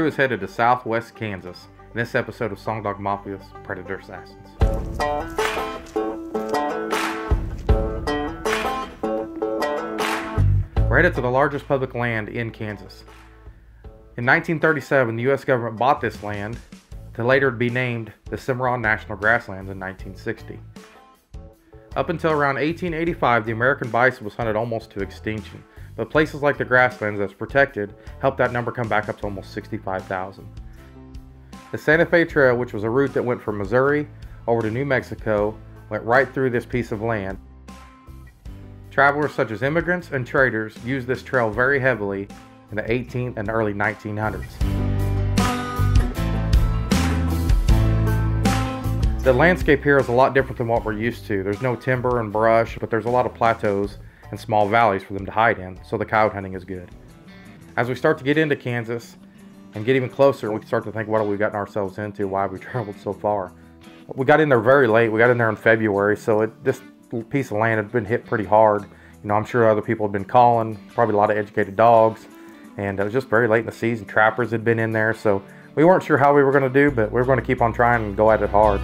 crew is headed to southwest Kansas in this episode of Songdog Mafia's Predator Assassins. We're headed to the largest public land in Kansas. In 1937, the U.S. government bought this land to later be named the Cimarron National Grasslands in 1960. Up until around 1885, the American bison was hunted almost to extinction, but places like the grasslands that's protected helped that number come back up to almost 65,000. The Santa Fe Trail, which was a route that went from Missouri over to New Mexico, went right through this piece of land. Travelers such as immigrants and traders used this trail very heavily in the 18th and early 1900s. The landscape here is a lot different than what we're used to. There's no timber and brush, but there's a lot of plateaus and small valleys for them to hide in, so the coyote hunting is good. As we start to get into Kansas and get even closer, we start to think, what have we gotten ourselves into? Why have we traveled so far? We got in there very late. We got in there in February, so it, this piece of land had been hit pretty hard. You know, I'm sure other people had been calling, probably a lot of educated dogs, and it was just very late in the season. Trappers had been in there, so we weren't sure how we were going to do, but we were going to keep on trying and go at it hard.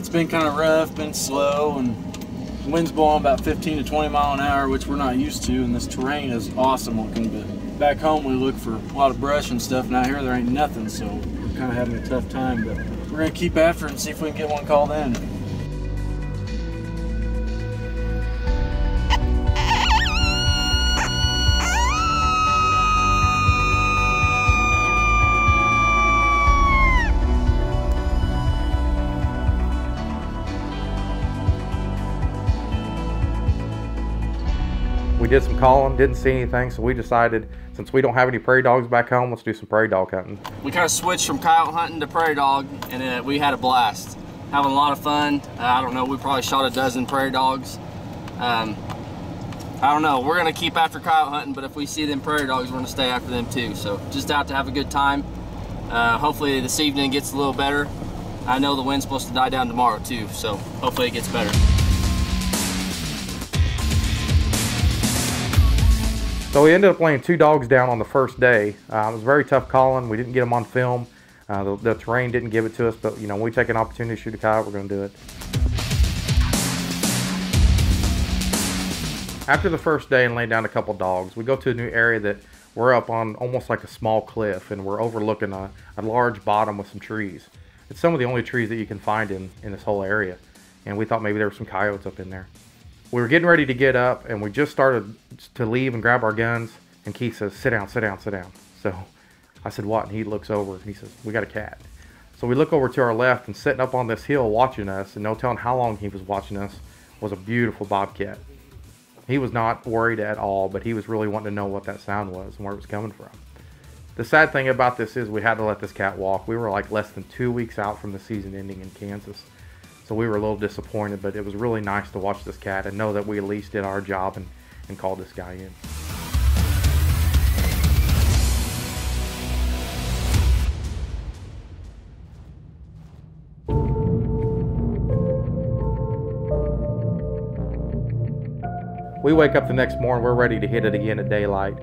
It's been kind of rough, been slow, and wind's blowing about 15 to 20 mile an hour, which we're not used to, and this terrain is awesome looking, but back home we look for a lot of brush and stuff, and out here there ain't nothing, so we're kind of having a tough time, but we're gonna keep after it and see if we can get one called in. Did some calling, didn't see anything, so we decided since we don't have any prairie dogs back home, let's do some prairie dog hunting. we kind of switched from coyote hunting to prairie dog and uh, we had a blast. Having a lot of fun. Uh, i don't know we probably shot a dozen prairie dogs. Um, i don't know we're gonna keep after coyote hunting but if we see them prairie dogs we're gonna stay after them too. So just out to have a good time. Uh, hopefully this evening gets a little better. I know the wind's supposed to die down tomorrow too so hopefully it gets better So we ended up laying two dogs down on the first day. Uh, it was very tough calling. We didn't get them on film. Uh, the, the terrain didn't give it to us, but you know, when we take an opportunity to shoot a coyote, we're going to do it. After the first day and laying down a couple dogs, we go to a new area that we're up on almost like a small cliff and we're overlooking a, a large bottom with some trees. It's some of the only trees that you can find in, in this whole area. And we thought maybe there were some coyotes up in there. We were getting ready to get up and we just started to leave and grab our guns. And Keith says, sit down, sit down, sit down. So I said, what? And he looks over and he says, we got a cat. So we look over to our left and sitting up on this hill watching us and no telling how long he was watching us was a beautiful bobcat. He was not worried at all, but he was really wanting to know what that sound was and where it was coming from. The sad thing about this is we had to let this cat walk. We were like less than two weeks out from the season ending in Kansas. So we were a little disappointed, but it was really nice to watch this cat and know that we at least did our job and, and called this guy in. We wake up the next morning, we're ready to hit it again at daylight.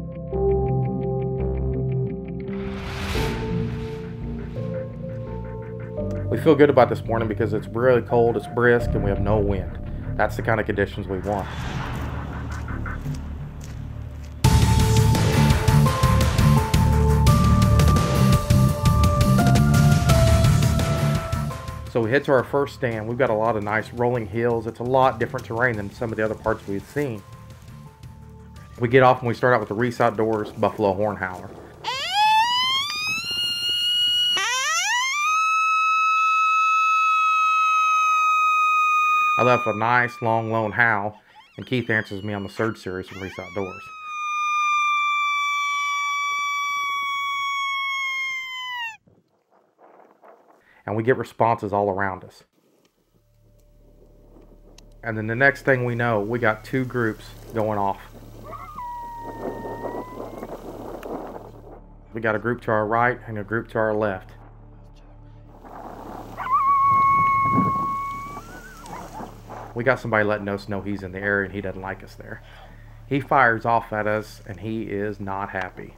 We feel good about this morning because it's really cold, it's brisk, and we have no wind. That's the kind of conditions we want. So we head to our first stand. We've got a lot of nice rolling hills. It's a lot different terrain than some of the other parts we've seen. We get off and we start out with the Reese Outdoors Buffalo Horn Howler. I left a nice long lone howl, and Keith answers me on the Surge series from Reese Outdoors. And we get responses all around us. And then the next thing we know, we got two groups going off. We got a group to our right and a group to our left. We got somebody letting us know he's in the area and he doesn't like us there. He fires off at us and he is not happy.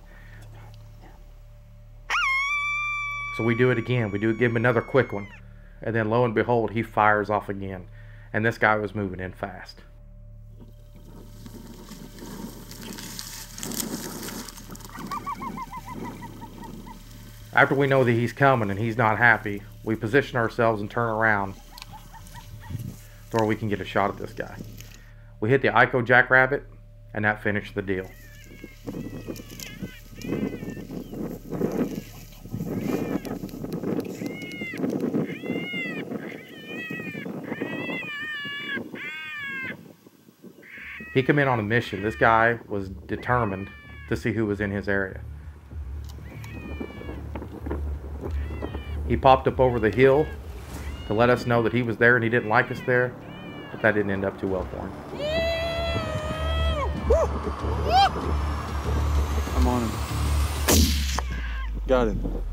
So we do it again. We do give him another quick one. And then lo and behold, he fires off again. And this guy was moving in fast. After we know that he's coming and he's not happy, we position ourselves and turn around where we can get a shot at this guy. We hit the Ico Jackrabbit, and that finished the deal. He came in on a mission. This guy was determined to see who was in his area. He popped up over the hill to let us know that he was there and he didn't like us there, but that didn't end up too well for him. I'm on him. Got him.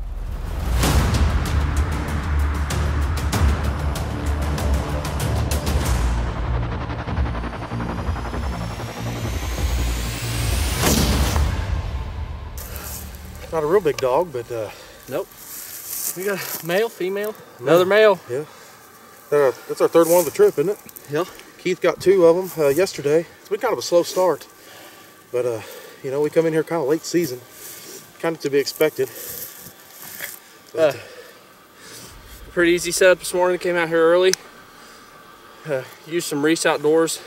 Not a real big dog, but uh, Nope. We got a male, female, another male. yeah. Uh, that's our third one of the trip, isn't it? Yeah. Keith got two of them uh, yesterday. It's been kind of a slow start, but uh, you know we come in here kind of late season, kind of to be expected. But, Uh, Pretty easy setup this morning. Came out here early. Uh, used some Reese Outdoors,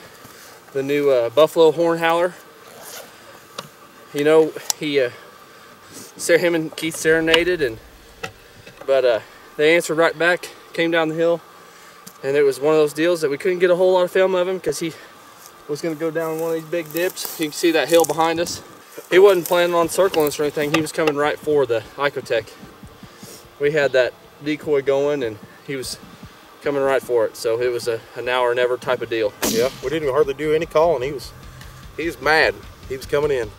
the new uh, Buffalo Horn Howler. You know, he, uh, him and Keith serenaded, and but uh, they answered right back. Came down the hill, and it was one of those deals that we couldn't get a whole lot of film of him because he was going to go down one of these big dips. You can see that hill behind us. He wasn't planning on circling us or anything. He was coming right for the Icotec we had that decoy going and he was coming right for it. So it was a, a now or never type of deal. yeah, we didn't hardly do any calling. He was, he was mad. He was coming in.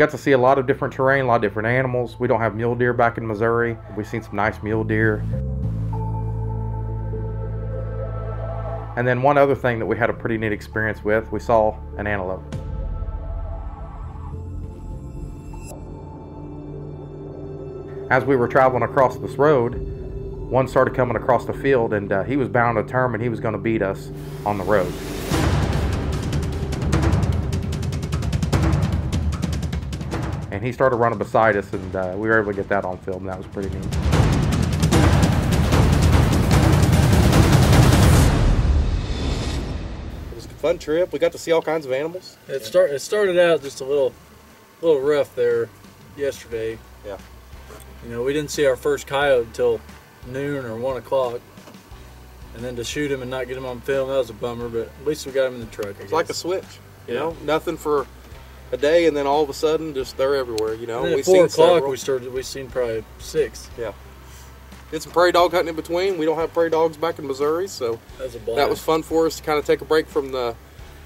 Got to see a lot of different terrain, a lot of different animals. We don't have mule deer back in Missouri. We've seen some nice mule deer. And then one other thing that we had a pretty neat experience with, we saw an antelope. As we were traveling across this road, one started coming across the field and uh, he was bound to and he was going to beat us on the road. And he started running beside us, and uh, we were able to get that on film. That was pretty neat. It was a fun trip. We got to see all kinds of animals. It start it started out just a little little rough there yesterday. Yeah. You know, we didn't see our first coyote until noon or one o'clock. And then to shoot him and not get him on film, that was a bummer, but at least we got him in the truck. I It's like a switch. You Yeah. know, nothing for a day, and then all of a sudden, just they're everywhere. You know, And then we've four seen o'clock several. we started we seen probably six. Yeah, Did some prairie dog hunting in between. We don't have prairie dogs back in Missouri, so That was a that was fun for us to kind of take a break from the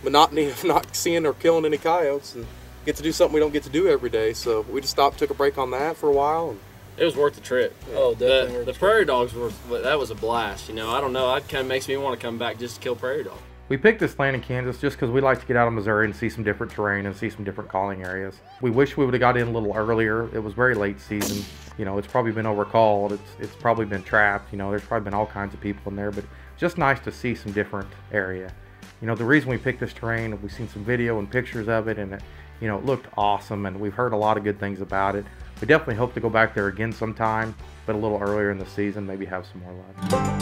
monotony of not seeing or killing any coyotes and get to do something we don't get to do every day. So we just stopped, took a break on that for a while. And It was worth the trip. Oh, definitely. The, the prairie dogs were that was a blast. You know, I don't know. That kind of makes me want to come back just to kill prairie dog. We picked this land in Kansas just because we like to get out of Missouri and see some different terrain and see some different calling areas. We wish we would have got in a little earlier. It was very late season. You know, it's probably been overcalled. It's it's probably been trapped. You know, there's probably been all kinds of people in there, but just nice to see some different area. You know, the reason we picked this terrain, we've seen some video and pictures of it, and it, you know, it looked awesome, and we've heard a lot of good things about it. We definitely hope to go back there again sometime, but a little earlier in the season, maybe have some more luck.